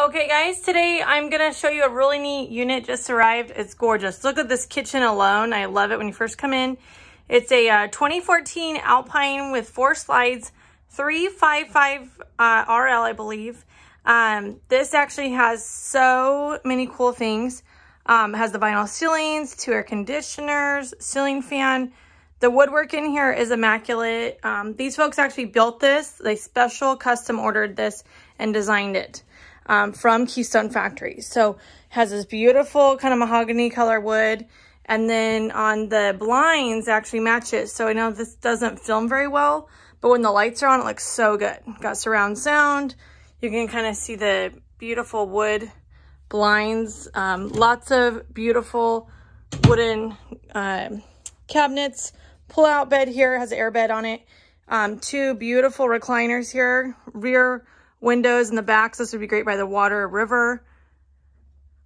Okay guys, today I'm gonna show you a really neat unit just arrived. It's gorgeous. Look at this kitchen alone. I love it when you first come in. It's a uh, 2014 Alpine with four slides, 355 uh, RL, I believe. Um, this actually has so many cool things. Um, has the vinyl ceilings, two air conditioners, ceiling fan. The woodwork in here is immaculate. Um, these folks actually built this. They special custom ordered this and designed it um, from Keystone Factory. So has this beautiful kind of mahogany color wood. And then on the blinds actually matches. So I know this doesn't film very well, but when the lights are on, it looks so good. Got surround sound. You can kind of see the beautiful wood blinds. Um, lots of beautiful wooden uh, cabinets. Pull out bed here, has an air bed on it. Um, two beautiful recliners here. Rear windows in the back. So this would be great by the water river.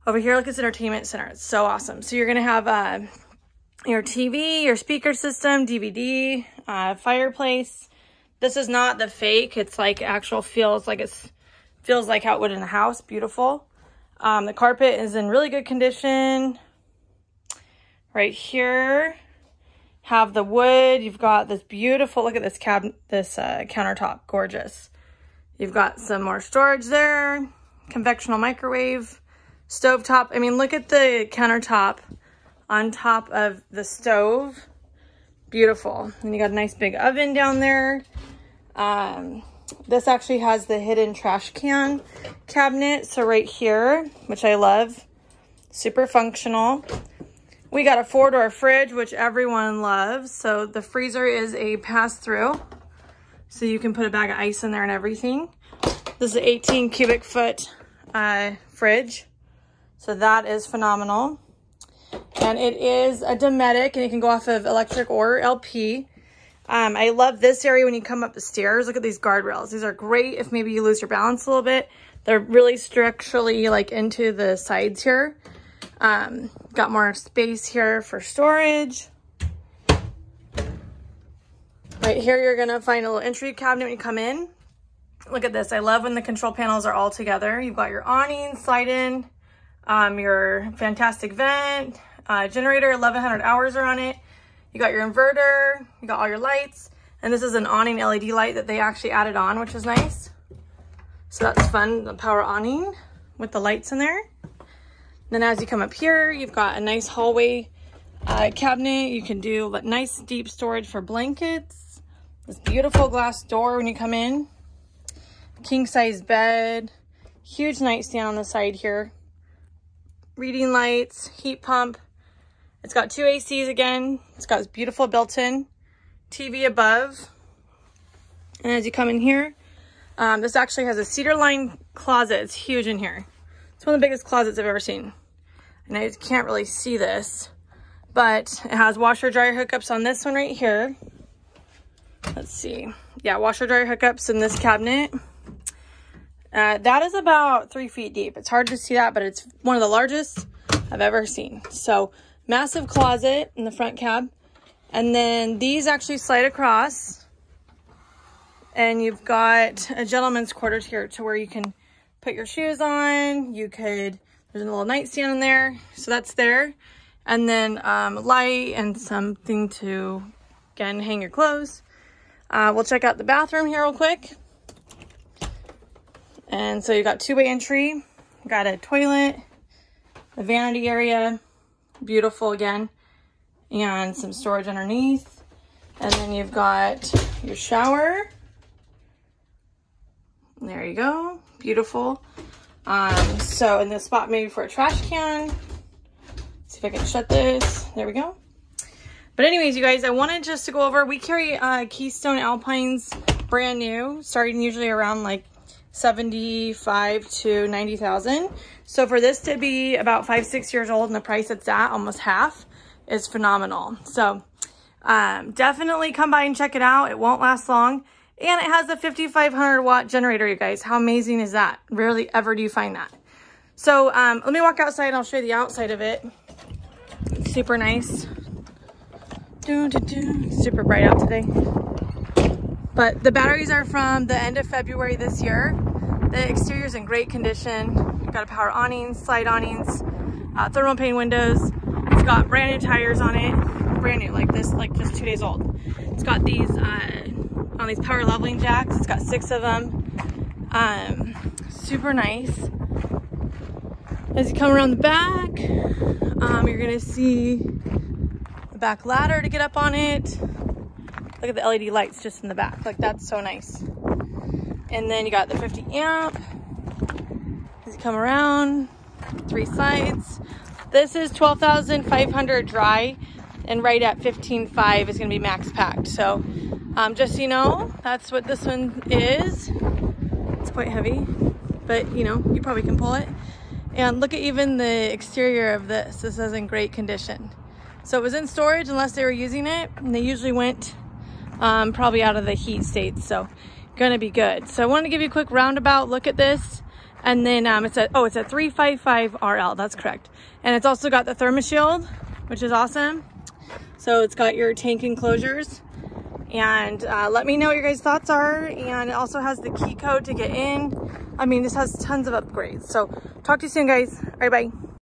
Over here, look, it's entertainment center. It's so awesome. So you're going to have uh, your TV, your speaker system, DVD, uh, fireplace. This is not the fake. It's like actual feels like it's feels like how it would in a house. Beautiful. Um, the carpet is in really good condition. Right here, have the wood. You've got this beautiful, look at this cabinet, this uh, countertop, gorgeous. You've got some more storage there, convectional microwave, stove top. I mean, look at the countertop on top of the stove. Beautiful. And you got a nice big oven down there. Um, this actually has the hidden trash can cabinet. So right here, which I love, super functional. We got a four-door fridge, which everyone loves. So the freezer is a pass-through. So you can put a bag of ice in there and everything. This is an 18 cubic foot uh, fridge. So that is phenomenal. And it is a Dometic and it can go off of electric or LP. Um, I love this area when you come up the stairs. Look at these guardrails. These are great if maybe you lose your balance a little bit. They're really structurally like into the sides here. Um, got more space here for storage. Right here, you're gonna find a little entry cabinet when you come in. Look at this. I love when the control panels are all together. You've got your awning, slide in, um, your fantastic vent, uh, generator, 1100 hours are on it. You got your inverter, you got all your lights, and this is an awning LED light that they actually added on, which is nice. So that's fun, the power awning with the lights in there. Then as you come up here, you've got a nice hallway uh, cabinet. You can do nice deep storage for blankets. This beautiful glass door when you come in. King size bed. Huge nightstand on the side here. Reading lights, heat pump. It's got two ACs again. It's got this beautiful built-in TV above. And as you come in here, um, this actually has a cedar line closet. It's huge in here. It's one of the biggest closets I've ever seen. And I can't really see this, but it has washer dryer hookups on this one right here let's see. Yeah, washer dryer hookups in this cabinet. Uh, that is about three feet deep. It's hard to see that, but it's one of the largest I've ever seen. So massive closet in the front cab. And then these actually slide across. And you've got a gentleman's quarters here to where you can put your shoes on. You could, there's a little nightstand in there. So that's there. And then um, light and something to, again, hang your clothes. Uh, we'll check out the bathroom here real quick. And so you got two-way entry, got a toilet, a vanity area, beautiful again, and some storage underneath. And then you've got your shower. There you go, beautiful. Um, so in this spot maybe for a trash can. See if I can shut this. There we go. But anyways, you guys, I wanted just to go over, we carry uh, Keystone Alpines brand new, starting usually around like 75 to 90,000. So for this to be about five, six years old and the price it's at, almost half, is phenomenal. So um, definitely come by and check it out. It won't last long. And it has a 5,500 watt generator, you guys. How amazing is that? Rarely ever do you find that. So um, let me walk outside and I'll show you the outside of it. It's super nice. Doo, doo, doo. Super bright out today. But the batteries are from the end of February this year. The exterior's in great condition. Got a power awning, slide awnings, uh, thermal pane windows. It's got brand new tires on it. Brand new, like this, like just two days old. It's got these, uh, on these power leveling jacks. It's got six of them. Um, super nice. As you come around the back, um, you're gonna see back ladder to get up on it. Look at the LED lights just in the back. Like that's so nice. And then you got the 50 amp. As you come around, three sides. This is 12,500 dry and right at 15.5 is gonna be max packed. So um, just so you know, that's what this one is. It's quite heavy, but you know, you probably can pull it. And look at even the exterior of this. This is in great condition. So it was in storage unless they were using it. And they usually went um, probably out of the heat states. So gonna be good. So I wanted to give you a quick roundabout look at this. And then um, it's a, oh, it's a 355 RL, that's correct. And it's also got the ThermaShield, which is awesome. So it's got your tank enclosures. And uh, let me know what your guys' thoughts are. And it also has the key code to get in. I mean, this has tons of upgrades. So talk to you soon, guys. All right, bye.